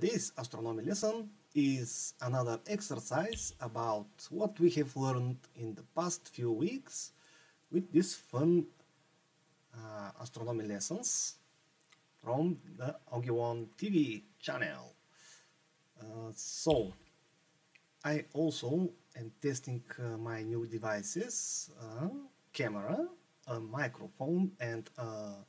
Today's astronomy lesson is another exercise about what we have learned in the past few weeks with these fun uh, astronomy lessons from the Augie TV channel. Uh, so, I also am testing uh, my new devices, camera, a microphone and a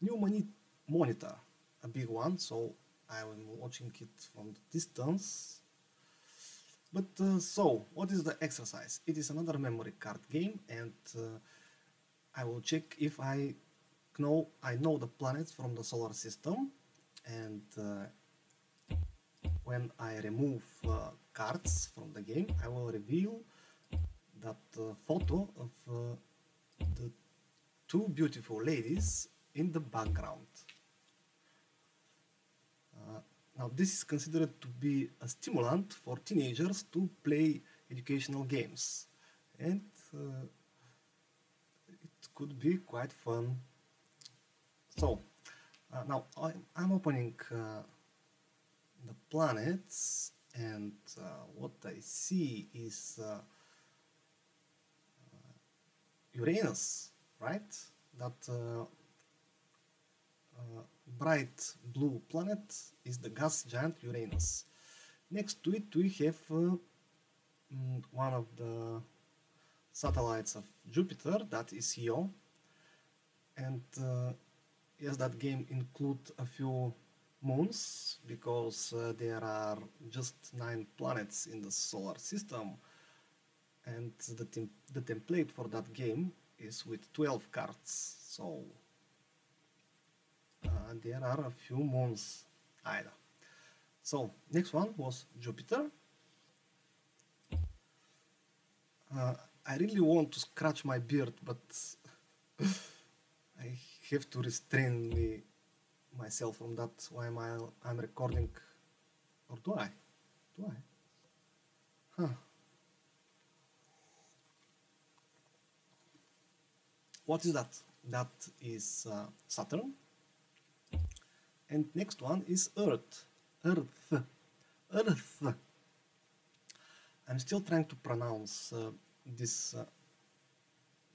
new moni monitor, a big one, so I'm watching it from the distance. But uh, so, what is the exercise? It is another memory card game and uh, I will check if I know I know the planets from the solar system and uh, when I remove uh, cards from the game I will reveal that uh, photo of uh, the two beautiful ladies in the background. Uh, now this is considered to be a stimulant for teenagers to play educational games and uh, it could be quite fun. So uh, now I'm, I'm opening uh, the planets and uh, what I see is uh, Uranus, right? That uh, bright blue planet is the gas giant Uranus. Next to it we have uh, mm, one of the satellites of Jupiter, that is Io. And uh, yes, that game includes a few moons because uh, there are just nine planets in the solar system and the, the template for that game is with 12 cards so uh, there are a few moons either so next one was Jupiter. Uh, I really want to scratch my beard but I have to restrain me myself from that. Why am I I'm recording? Or do I? Do I? Huh. What is that? That is uh, Saturn. And next one is Earth. Earth. Earth. I'm still trying to pronounce uh, this uh,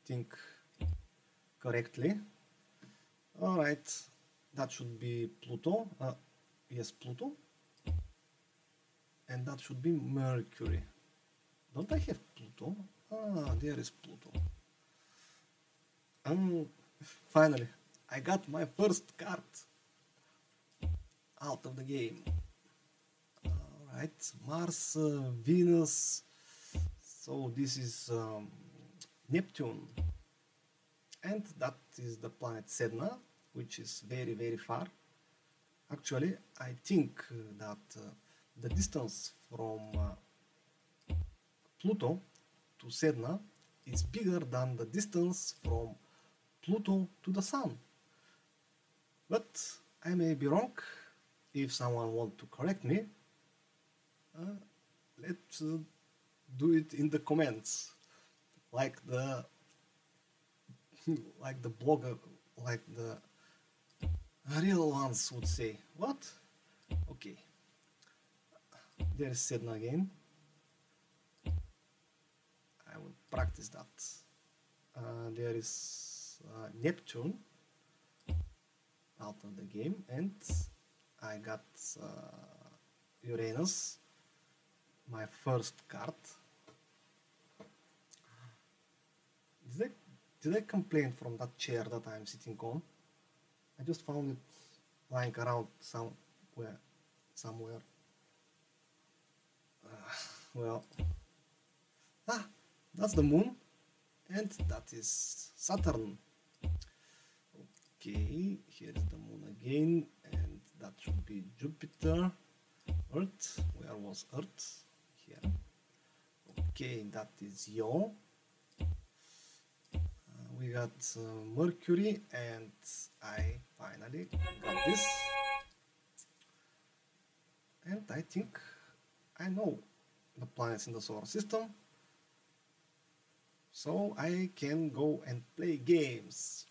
thing correctly. Alright, that should be Pluto. Uh, yes, Pluto. And that should be Mercury. Don't I have Pluto? Ah, there is Pluto. And finally, I got my first card out of the game. Alright, Mars, uh, Venus, so this is um, Neptune. And that is the planet Sedna, which is very, very far. Actually, I think uh, that uh, the distance from uh, Pluto to Sedna is bigger than the distance from Pluto to the Sun. But I may be wrong. If someone wants to correct me, uh, let's uh, do it in the comments, like the like the blogger, like the real ones would say. What? Okay. There's Sedna again. I will practice that. Uh, there is uh, Neptune out of the game and I got uh, Uranus my first card. Did I, did I complain from that chair that I'm sitting on? I just found it lying around somewhere somewhere. Uh, well. Ah that's the moon and that is Saturn. Okay here is the moon again should be Jupiter Earth. Where was Earth? Here. Okay that is Io uh, we got uh, Mercury and I finally got this. And I think I know the planets in the solar system. So I can go and play games